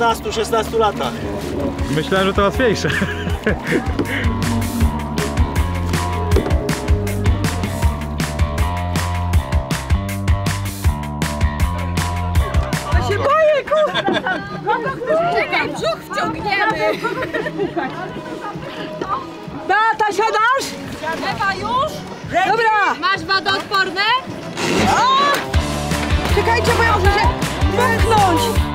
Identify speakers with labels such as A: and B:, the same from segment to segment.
A: 15-16 latach.
B: Myślałem, że to łatwiejsze.
C: Ja się boję, kurwa! Czekaj, brzuch wciągniemy! Beata, siadasz?
D: Ewa już?
C: Dobra!
D: Masz wodoodporne?
C: A! Czekajcie, bo ja muszę się wepchnąć!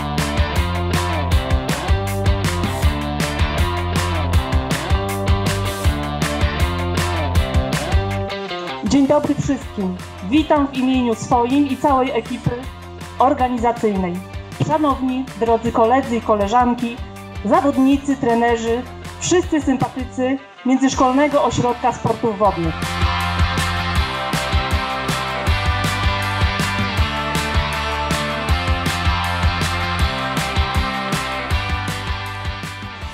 E: Dzień dobry wszystkim. Witam w imieniu swoim i całej ekipy organizacyjnej. Szanowni, drodzy koledzy i koleżanki, zawodnicy, trenerzy, wszyscy sympatycy Międzyszkolnego Ośrodka Sportów Wodnych.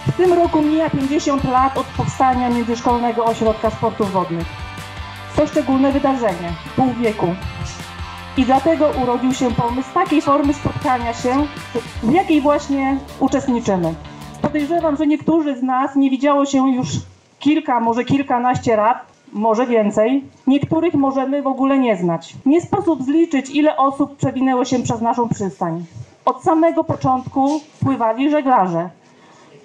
E: W tym roku mija 50 lat od powstania Międzyszkolnego Ośrodka Sportów Wodnych. To szczególne wydarzenie, pół wieku. I dlatego urodził się pomysł takiej formy spotkania się, w jakiej właśnie uczestniczymy. Podejrzewam, że niektórzy z nas nie widziało się już kilka, może kilkanaście lat, może więcej. Niektórych możemy w ogóle nie znać. Nie sposób zliczyć, ile osób przewinęło się przez naszą przystań. Od samego początku pływali żeglarze.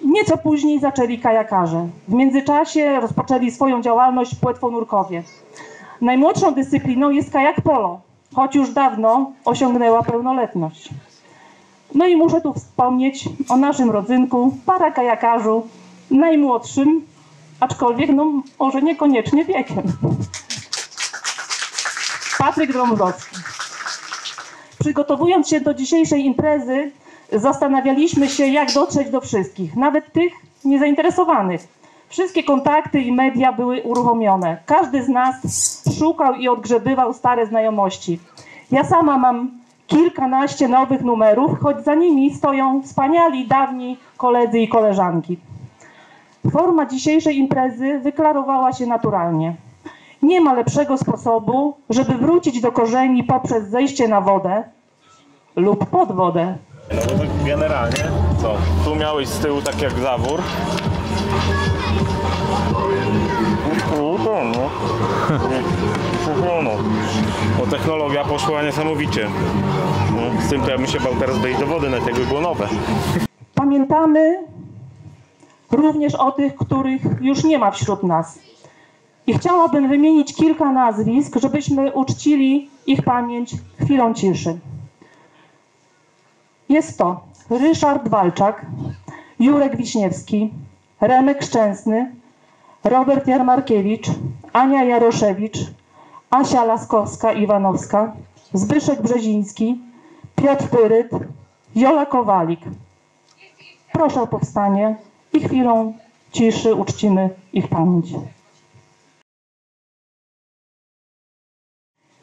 E: Nieco później zaczęli kajakarze. W międzyczasie rozpoczęli swoją działalność płetwonurkowie. Najmłodszą dyscypliną jest kajak polo, choć już dawno osiągnęła pełnoletność. No i muszę tu wspomnieć o naszym rodzynku, parakajakarzu, najmłodszym, aczkolwiek no może niekoniecznie wiekiem. Patryk Drążowski. Przygotowując się do dzisiejszej imprezy, zastanawialiśmy się, jak dotrzeć do wszystkich, nawet tych niezainteresowanych. Wszystkie kontakty i media były uruchomione. Każdy z nas szukał i odgrzebywał stare znajomości. Ja sama mam kilkanaście nowych numerów, choć za nimi stoją wspaniali, dawni koledzy i koleżanki. Forma dzisiejszej imprezy wyklarowała się naturalnie. Nie ma lepszego sposobu, żeby wrócić do korzeni poprzez zejście na wodę lub pod wodę.
F: Generalnie, co? Tu miałeś z tyłu tak jak zawór. No, to no. No, no. Technologia poszła niesamowicie. No, z tym to ja bym się bał teraz wejść do wody, nawet jakby było nowe.
E: Pamiętamy również o tych, których już nie ma wśród nas. I chciałabym wymienić kilka nazwisk, żebyśmy uczcili ich pamięć chwilą ciszy. Jest to Ryszard Walczak, Jurek Wiśniewski, Remek Szczęsny, Robert Jarmarkiewicz, Ania Jaroszewicz, Asia Laskowska-Iwanowska, Zbyszek Brzeziński, Piotr Pyryt, Jola Kowalik. Proszę o powstanie i chwilą ciszy uczcimy ich pamięć.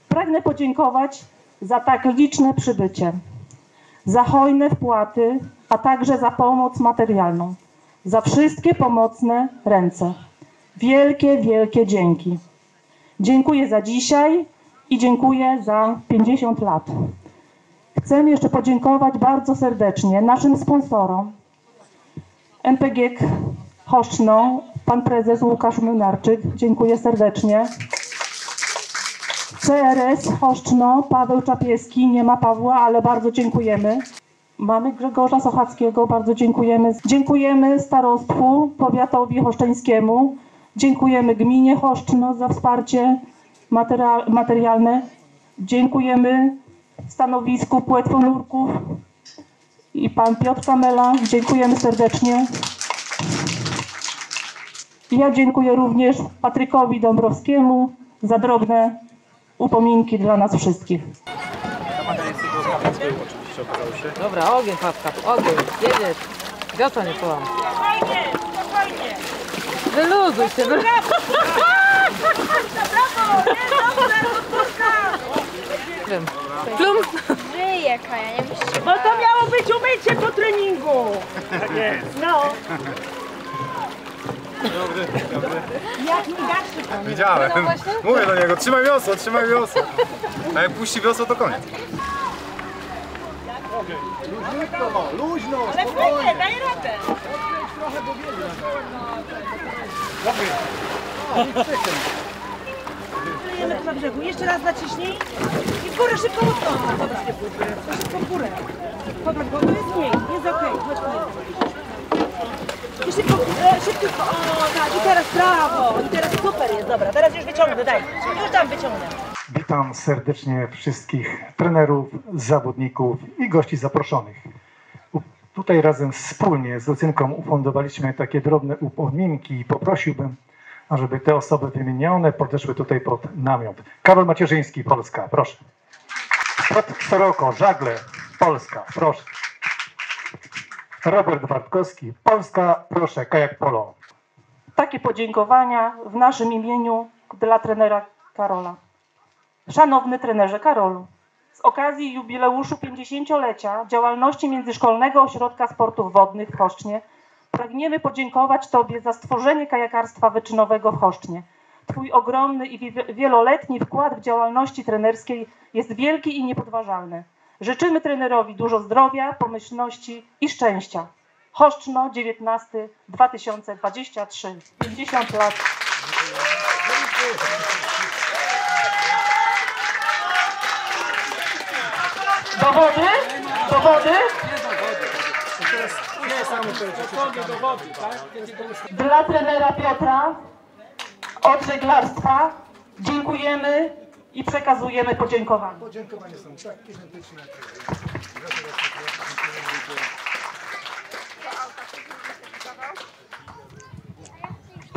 E: Pragnę podziękować za tak liczne przybycie, za hojne wpłaty, a także za pomoc materialną, za wszystkie pomocne ręce. Wielkie, wielkie dzięki. Dziękuję za dzisiaj i dziękuję za 50 lat. Chcę jeszcze podziękować bardzo serdecznie naszym sponsorom, MPGiek Choszczno, pan prezes Łukasz Młynarczyk, dziękuję serdecznie. CRS Choszczno, Paweł Czapieski, nie ma Pawła, ale bardzo dziękujemy. Mamy Grzegorza Sochackiego, bardzo dziękujemy. Dziękujemy starostwu powiatowi choszczeńskiemu. Dziękujemy gminie Choszczno za wsparcie material, materialne. Dziękujemy stanowisku płetwonurków i pan Piotr Kamela. Dziękujemy serdecznie. Ja dziękuję również Patrykowi Dąbrowskiemu za drobne upominki dla nas wszystkich.
G: Dobra, ogień, Pawka, ogień, jedziesz. Wiosła nie połam.
C: Spokojnie, spokojnie!
G: Wyluzuj się, wyluzuj.
C: Brawo! Nie, dobrze, podwórka!
G: Wiem. Plum.
D: Żyje Kaja, nie musisz się
C: Bo to miało być umycie po treningu! Tak jest. No. Jak migaczy
B: Widziałem. Mówię do niego, trzymaj wiosło, trzymaj wiosło. A jak puści wiosło, to koniec.
C: Ale fajnie, daj radę. Klejemy tu na brzegu. Jeszcze raz naciśnij. I w górę szybko mocno. Dobra. Szybko w górę. Popatrz, bo to jest mniej. Jest okej. Chodź tu. I szybko, e, szybko. O, tak. I teraz brawo. I teraz super jest. Dobra, teraz już wyciągnę. Daj. Już tam wyciągnę.
A: Witam serdecznie wszystkich trenerów, zawodników i gości zaproszonych. Tutaj razem wspólnie z Lucynką ufundowaliśmy takie drobne upominki i poprosiłbym, ażeby te osoby wymienione podeszły tutaj pod namiot. Karol Macierzyński, Polska, proszę. Piotr Soroko, Żagle, Polska, proszę. Robert Wartkowski, Polska, proszę, kajak polo.
E: Takie podziękowania w naszym imieniu dla trenera Karola. Szanowny trenerze Karolu, z okazji jubileuszu 50-lecia działalności Międzyszkolnego Ośrodka Sportów Wodnych w Choszcznie pragniemy podziękować Tobie za stworzenie kajakarstwa wyczynowego w Choszcznie. Twój ogromny i wi- wieloletni wkład w działalności trenerskiej jest wielki i niepodważalny. Życzymy trenerowi dużo zdrowia, pomyślności i szczęścia. Choszczno 19 2023 50 lat. Dowody? Dowody? Dla trenera Piotra od żeglarstwa dziękujemy i przekazujemy podziękowania.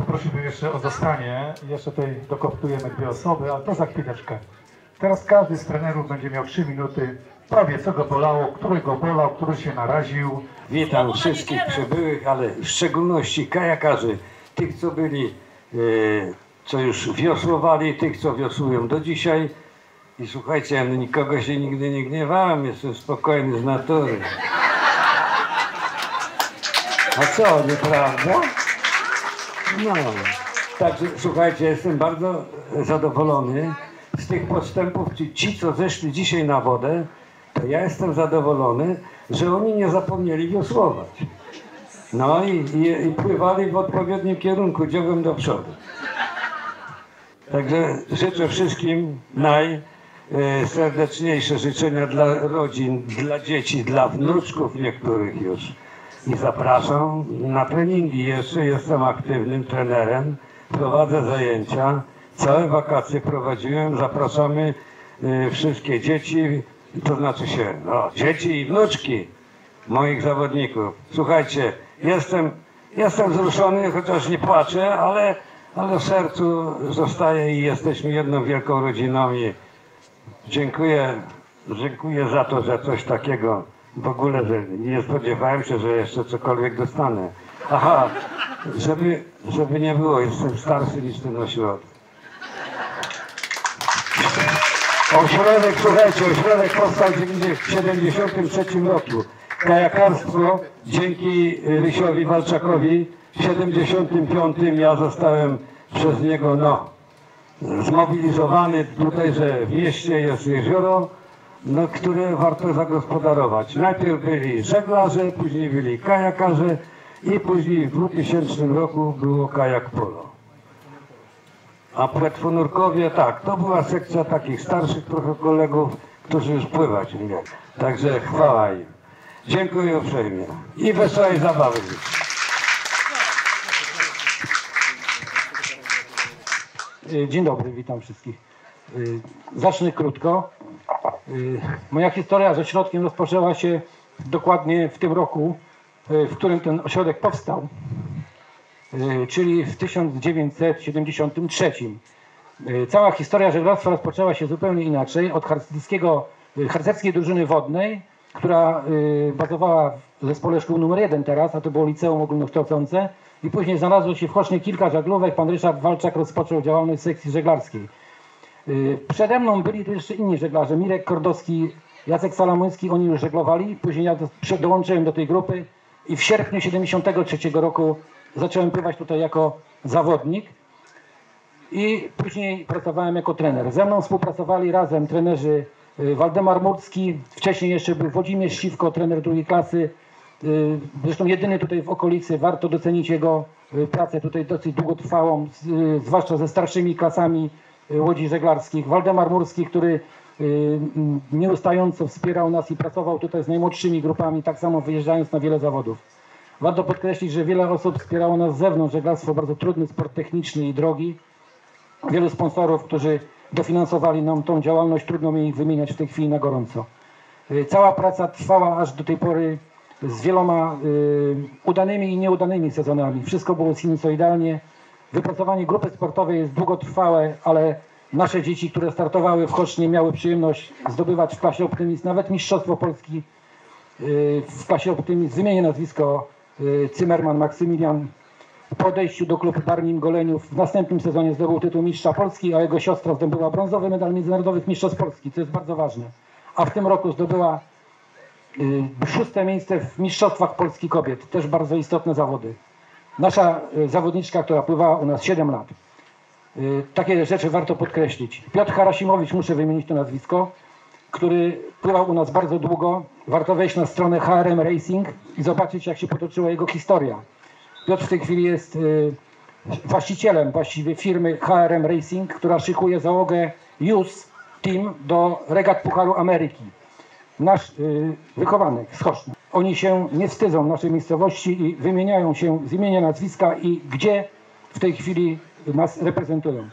A: Prosimy jeszcze o zostanie. Jeszcze tutaj dokoptujemy dwie osoby, ale to za chwileczkę. Teraz każdy z trenerów będzie miał trzy minuty. Powie, co go bolało, który go bolał, który się naraził.
H: Witam wszystkich przybyłych, ale w szczególności kajakarzy, tych co byli, e, co już wiosłowali, tych co wiosłują do dzisiaj. I słuchajcie, ja nikogo się nigdy nie gniewałem, jestem spokojny z natury. A co, nieprawda? No, także słuchajcie, jestem bardzo zadowolony z tych postępów. Ci, ci, co zeszli dzisiaj na wodę, ja jestem zadowolony, że oni nie zapomnieli wiosłować. No i, i, i pływali w odpowiednim kierunku, dziobem do przodu. Także życzę wszystkim najserdeczniejsze życzenia dla rodzin, dla dzieci, dla wnuczków niektórych już. I zapraszam na treningi. Jeszcze jestem aktywnym trenerem, prowadzę zajęcia. Całe wakacje prowadziłem. Zapraszamy y, wszystkie dzieci, to znaczy się no, dzieci i wnuczki moich zawodników. Słuchajcie, jestem, jestem wzruszony, chociaż nie płaczę, ale, ale w sercu zostaje i jesteśmy jedną wielką rodziną i dziękuję, dziękuję za to, że coś takiego w ogóle, że nie spodziewałem się, że jeszcze cokolwiek dostanę. Aha, żeby, żeby nie było, jestem starszy niż ten ośrodek. Ośrodek, słuchajcie, ośrodek powstał w 1973 roku. Kajakarstwo dzięki Rysiowi Walczakowi w 75 ja zostałem przez niego no, zmobilizowany tutaj, że w mieście jest jezioro, no, które warto zagospodarować. Najpierw byli żeglarze, później byli kajakarze i później w 2000 roku było kajak polo. A płetwonurkowie, tak, to była sekcja takich starszych trochę kolegów, którzy już pływać nie. Także chwała im. Dziękuję uprzejmie i wesołej zabawy.
I: Y, Dzień dobry, witam wszystkich. Y, Zacznę krótko. Y, Moja historia z ośrodkiem rozpoczęła się dokładnie w tym roku, w którym ten ośrodek powstał, czyli w 1973. Y, Cała historia żeglarstwa rozpoczęła się zupełnie inaczej od y, harcerskiej drużyny wodnej, która bazowała w zespole szkół numer jeden teraz, a to było liceum ogólnokształcące i później znalazło się w Chosznie kilka żaglówek. Pan Ryszard Walczak rozpoczął działalność sekcji żeglarskiej. Przede mną byli tu jeszcze inni żeglarze, Mirek Kordowski, Jacek Salamoński, oni już żeglowali, później ja dołączyłem do tej grupy i w sierpniu 73 roku zacząłem pływać tutaj jako zawodnik i później pracowałem jako trener. Ze mną współpracowali razem trenerzy y, Waldemar Murcki, wcześniej jeszcze był Włodzimierz Siwko, trener drugiej klasy, y, zresztą jedyny tutaj w okolicy, warto docenić jego y, pracę tutaj dosyć długotrwałą, zwłaszcza ze starszymi klasami łodzi żeglarskich. Waldemar Murski, który y, m, nieustająco wspierał nas i pracował tutaj z najmłodszymi grupami, tak samo wyjeżdżając na wiele zawodów. Warto podkreślić, że wiele osób wspierało nas z zewnątrz. Żeglarstwo bardzo trudny sport techniczny i drogi. Wielu sponsorów, którzy dofinansowali nam tą działalność, trudno mi ich wymieniać w tej chwili na gorąco. Y, Cała praca trwała aż do tej pory z wieloma y, udanymi i nieudanymi sezonami. Wszystko było sinusoidalnie. Wypracowanie grupy sportowej jest długotrwałe, ale nasze dzieci, które startowały w Chosznie, miały przyjemność zdobywać w klasie Optymist nawet Mistrzostwo Polski y, w klasie Optymist. Wymienię nazwisko Cymerman Maksymilian. Po odejściu do klubu Barnim Goleniów w następnym sezonie zdobył tytuł mistrza Polski, a jego siostra zdobyła brązowy medal międzynarodowych mistrzostw Polski, co jest bardzo ważne. A w tym roku zdobyła y, szóste miejsce w mistrzostwach Polski kobiet, też bardzo istotne zawody. Nasza y, zawodniczka, która pływała u nas 7 lat. Y, Takie rzeczy warto podkreślić. Piotr Harasimowicz, muszę wymienić to nazwisko, który pływał u nas bardzo długo. Warto wejść na stronę HRM Racing i zobaczyć, jak się potoczyła jego historia. Piotr w tej chwili jest y, właścicielem właściwie firmy HRM Racing, która szykuje załogę JUS Team do regat Pucharu Ameryki. Nasz y, wychowanek. Oni się nie wstydzą naszej miejscowości i wymieniają się z imienia, nazwiska i gdzie w tej chwili nas reprezentują.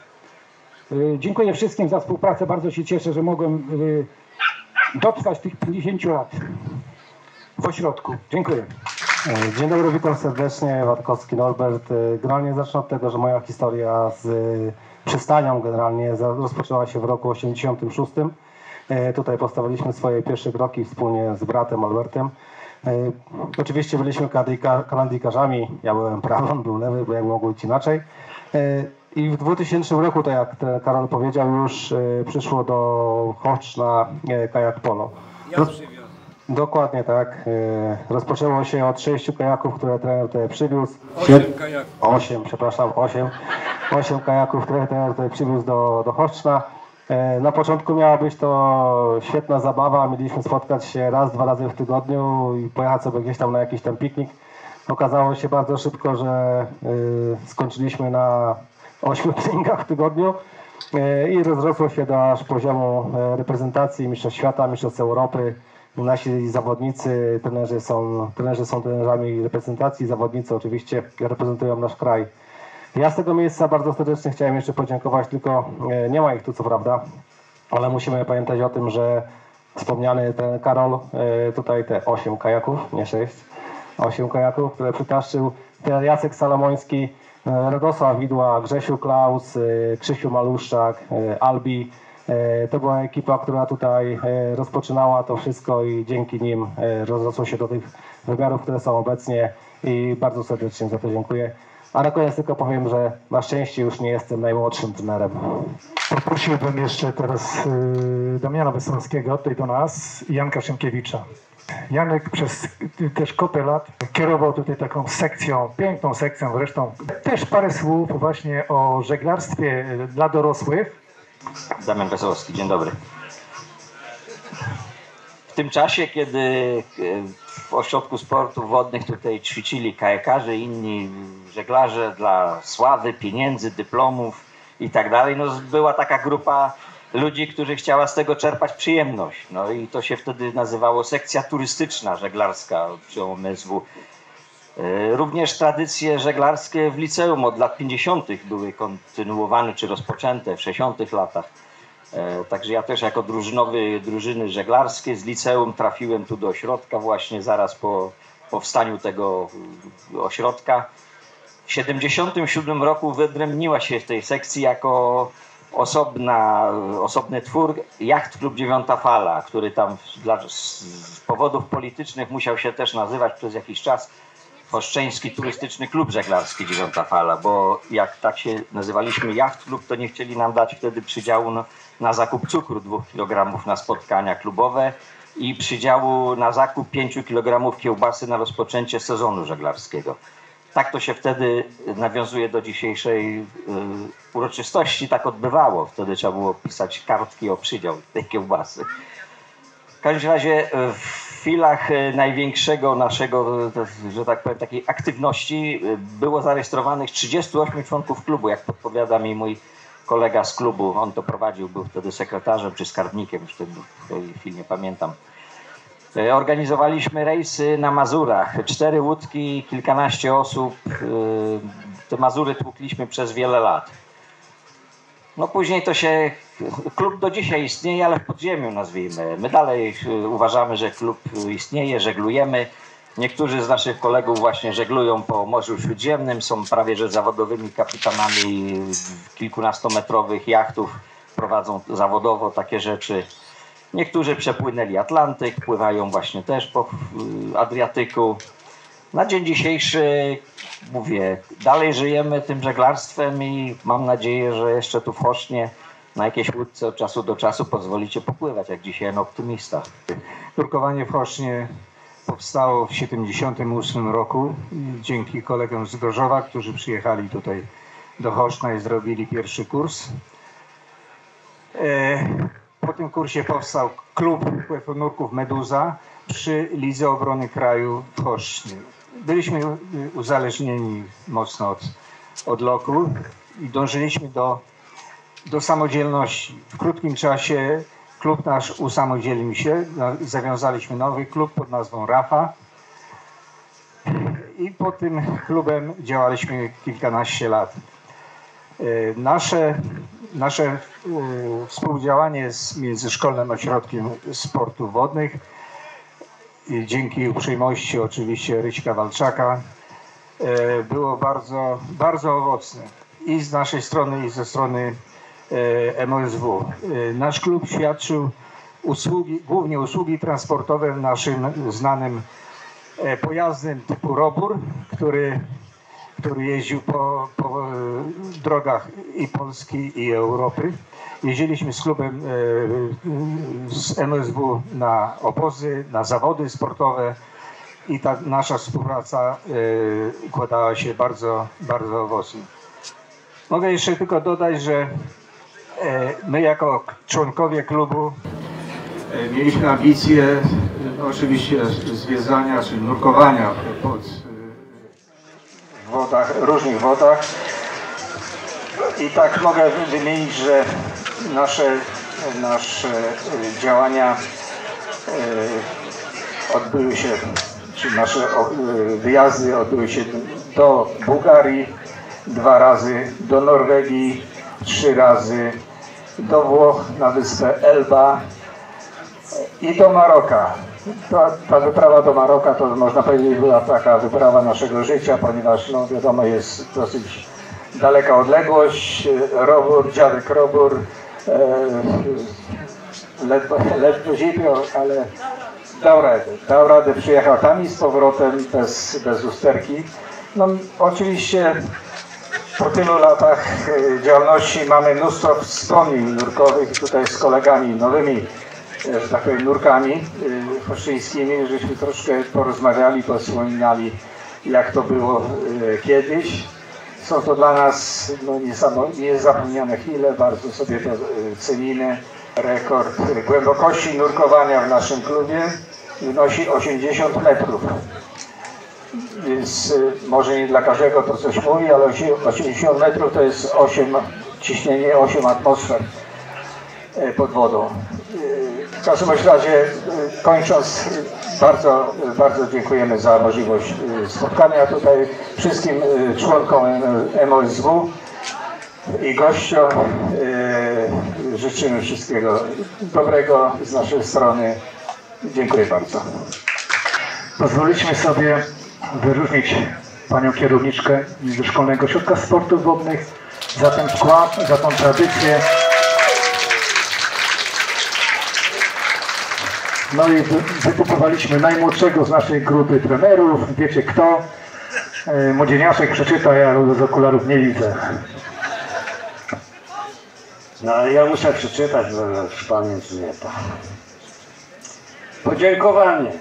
I: Y, Dziękuję wszystkim za współpracę. Bardzo się cieszę, że mogłem dotrwać tych 50 lat w ośrodku. Dziękuję.
J: Dzień dobry, witam serdecznie, Watkowski Norbert. Generalnie zacznę od tego, że moja historia z przystanią generalnie rozpoczęła się w roku 86. E, Tutaj postawiliśmy swoje pierwsze kroki wspólnie z bratem Albertem. E, Oczywiście byliśmy kandykarzami, ja byłem prawy, on był lewy, bo jak mogło być inaczej. E, I w 2000 roku, tak jak Karol powiedział, już e, przyszło do Choczna e, kajak polo. Roz- Dokładnie tak. Rozpoczęło się od sześciu kajaków, które trener tutaj przywiózł. Osiem kajaków. Osiem, przepraszam, osiem. Osiem kajaków, które trener tutaj przywiózł do, do Choszczna. E, Na początku miała być to świetna zabawa. Mieliśmy spotkać się raz, dwa razy w tygodniu i pojechać sobie gdzieś tam na jakiś tam piknik. Okazało się bardzo szybko, że y, skończyliśmy na ośmiu treningach w tygodniu e, i rozrosło się do aż poziomu e, reprezentacji Mistrzostw Świata, Mistrzostw Europy. Nasi zawodnicy, trenerzy są, trenerzy są trenerzami reprezentacji, zawodnicy oczywiście reprezentują nasz kraj. Ja z tego miejsca bardzo serdecznie chciałem jeszcze podziękować, tylko e, nie ma ich tu co prawda, ale musimy pamiętać o tym, że wspomniany ten Karol, e, tutaj te 8 kajaków, nie 6, 8 kajaków, które przytaszczył, Jacek Salomoński, e, Radosław Widła, Grzesiu Klaus, e, Krzysiu Maluszczak, e, Albi. To była ekipa, która tutaj rozpoczynała to wszystko i dzięki nim rozrosło się do tych wymiarów, które są obecnie i bardzo serdecznie za to dziękuję. A na koniec tylko powiem, że na szczęście już nie jestem najmłodszym trenerem.
A: Poprosiłbym jeszcze teraz Damiana Wysockiego tutaj do nas i Janka Szymkiewicza. Janek przez też kopę lat kierował tutaj taką sekcją, piękną sekcją zresztą. Też parę słów właśnie o żeglarstwie dla dorosłych.
K: Damian Wesołowski, dzień dobry. W tym czasie, kiedy e, w ośrodku sportów wodnych tutaj ćwiczyli kajakarze inni żeglarze dla sławy, pieniędzy, dyplomów i tak dalej, no była taka grupa ludzi, którzy chciała z tego czerpać przyjemność. No i to się wtedy nazywało sekcja turystyczna żeglarska przy MSW. E, Również tradycje żeglarskie w liceum od lat 50. były kontynuowane czy rozpoczęte w 60. latach. E, Także ja też jako drużynowy drużyny żeglarskie z liceum trafiłem tu do ośrodka właśnie zaraz po powstaniu tego ośrodka. W 77 roku wyodrębniła się w tej sekcji jako osobna, osobny twór Jacht Klub Dziewiąta Fala, który tam dla, z, powodów politycznych musiał się też nazywać przez jakiś czas Choszczeński Turystyczny Klub Żeglarski Dziewiąta Fala, bo jak tak się nazywaliśmy Jacht Klub, to nie chcieli nam dać wtedy przydziału na, na zakup cukru 2 kg na spotkania klubowe i przydziału na zakup 5 kg kiełbasy na rozpoczęcie sezonu żeglarskiego. Tak to się wtedy nawiązuje do dzisiejszej y, uroczystości, tak odbywało. Wtedy trzeba było pisać kartki o przydział tej kiełbasy. W każdym razie y, w chwilach y, największego naszego, że tak powiem, takiej aktywności było zarejestrowanych 38 członków klubu, jak podpowiada mi mój kolega z klubu. On to prowadził, był wtedy sekretarzem czy skarbnikiem, już w tej chwili nie pamiętam. E, Organizowaliśmy rejsy na Mazurach. Cztery łódki, kilkanaście osób. E, Te Mazury tłukliśmy przez wiele lat. No później to się, klub do dzisiaj istnieje, ale w podziemiu nazwijmy. My dalej e, uważamy, że klub istnieje, żeglujemy. Niektórzy z naszych kolegów właśnie żeglują po Morzu Śródziemnym, są prawie że zawodowymi kapitanami kilkunastometrowych jachtów, prowadzą zawodowo takie rzeczy. Niektórzy przepłynęli Atlantyk, pływają właśnie też po y, Adriatyku. Na dzień dzisiejszy, mówię, dalej żyjemy tym żeglarstwem i mam nadzieję, że jeszcze tu w Chosznie na jakiejś łódce od czasu do czasu pozwolicie popływać, jak dzisiaj na optymista.
L: Nurkowanie w Chosznie powstało w 1978 roku dzięki kolegom z Gorzowa, którzy przyjechali tutaj do Choszna i zrobili pierwszy kurs. E, Po tym kursie powstał klub płyfonurków Meduza przy Lidze Obrony Kraju w Chosznie. Byliśmy uzależnieni mocno od, od loku i dążyliśmy do, do samodzielności. W krótkim czasie klub nasz usamodzielnił się, zawiązaliśmy nowy klub pod nazwą Rafa i pod tym klubem działaliśmy kilkanaście lat. E, Nasze, nasze e, współdziałanie z Międzyszkolnym Ośrodkiem Sportów Wodnych dzięki uprzejmości oczywiście Ryśka Walczaka e, było bardzo, bardzo owocne i z naszej strony i ze strony MOSW. E, Nasz klub świadczył usługi, głównie usługi transportowe naszym znanym pojazdem typu Robur, który, który jeździł po, po e, drogach i Polski i Europy. Jeździliśmy z klubem e, z MSW na obozy, na zawody sportowe i ta nasza współpraca e, układała się bardzo, bardzo owocnie. Mogę jeszcze tylko dodać, że my jako członkowie klubu mieliśmy ambicje oczywiście zwiedzania czy nurkowania pod, wodach, różnych wodach. I tak mogę wymienić, że nasze, nasze działania e, odbyły się, czy nasze e, wyjazdy odbyły się do Bułgarii dwa razy, do Norwegii trzy razy, do Włoch na wyspę Elba i do Maroka. Ta, ta wyprawa do Maroka to można powiedzieć była taka wyprawa naszego życia, ponieważ no wiadomo jest dosyć daleka odległość, robór, dziadek robór, e, ledwo, ledwo ale dał radę, dał radę, przyjechał tam i z powrotem bez, bez usterki. No oczywiście po tylu latach e, działalności mamy mnóstwo wspomnień nurkowych tutaj z kolegami nowymi, że tak powiem, nurkami e, chrześcijańskimi, żeśmy troszkę porozmawiali, wspominali jak to było e, kiedyś. Są to dla nas no, niezapomniane chwile, bardzo sobie to e, cenimy. Rekord głębokości nurkowania w naszym klubie wynosi 80 metrów. Więc może nie dla każdego to coś mówi, ale osie- 80 metrów to jest 8, ciśnienie 8 atmosfer e, pod wodą. W każdym razie y, kończąc, y, bardzo, bardzo dziękujemy za możliwość y, spotkania tutaj wszystkim członkom MOSW i gościom. Życzymy wszystkiego dobrego z naszej strony. Dziękuję bardzo. Pozwoliśmy sobie wyróżnić panią kierowniczkę Międzyszkolnego Ośrodka Sportów Wodnych za ten wkład, za tą tradycję. No i wy- wytypowaliśmy najmłodszego z naszej grupy trenerów. Wiecie kto? E, Młodzieniaszek przeczyta, ja z okularów nie widzę.
H: No ale ja muszę przeczytać, bo pamięć nie to. Podziękowanie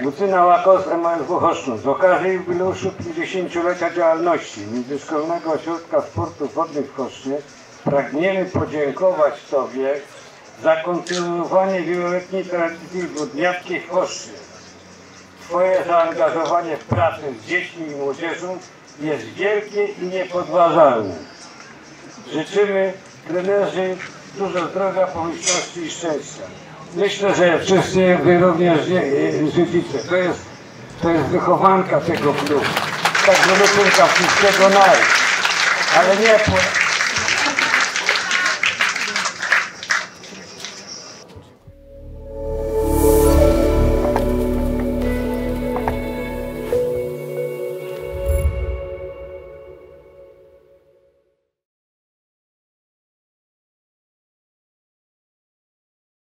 H: Lucyna Łakos, MSW Choszczyn. Z okazji jubileuszu 50-lecia działalności Międzyszkolnego Ośrodka Sportu Wodnych w Choszcznie pragniemy podziękować Tobie za kontynuowanie wieloletniej tradycji wodniackiej w Choszcznie. Twoje zaangażowanie w pracę z dziećmi i młodzieżą jest wielkie i niepodważalne. Życzymy trenerzy dużo zdrowia, pomyślności i szczęścia. Myślę, że wszyscy wy również nie- nie- życzycie. To jest, to jest wychowanka tego klubu. Także Lucynka wszystkiego naj. Ale nie, po-